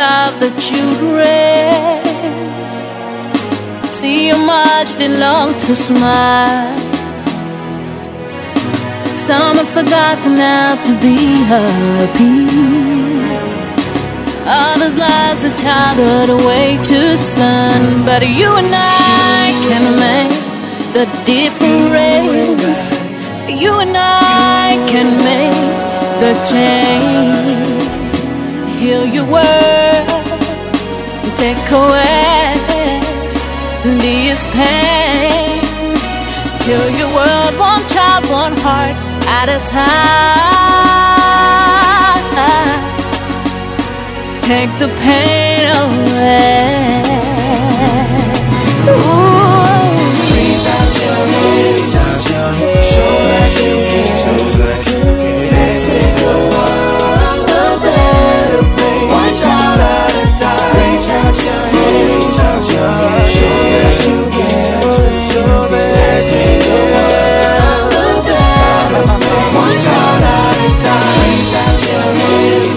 of the children. See how much they long to smile. Some have forgotten how to be happy. Others lost their childhood away to sun. But you and I can make the difference. You and I can make the change. Heal your world, take away this pain. Heal your world, one child, one heart at a time. Take the pain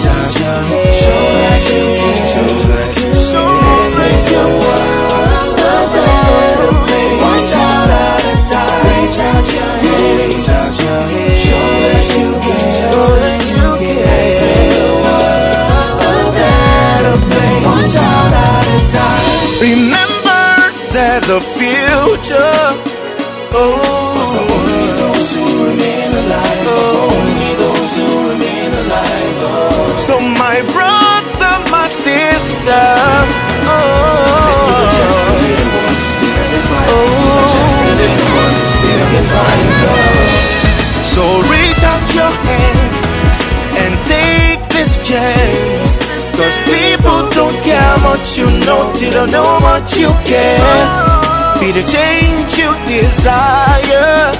out your hand. Show that you can, show better a time. Reach out your. Show that you better time. Remember, there's a future. Oh, this chance. Cause people don't care what you know, they don't know what you care. Be the change you desire.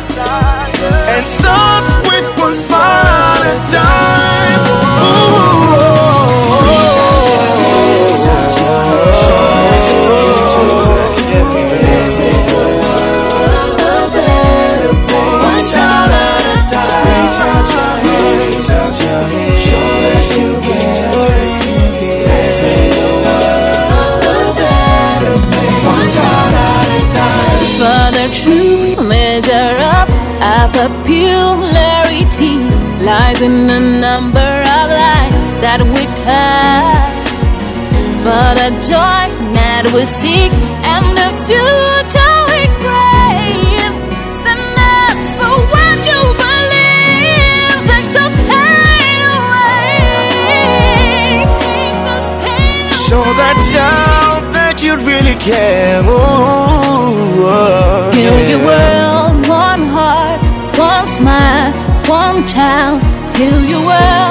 And start with one true measure of our popularity lies in the number of lives that we touch. For the joy that we seek and the future we crave. Stand up for what you believe. Take the pain away. Pain away. Show that child that you really care. Ooh, oh, smile, one child. Heal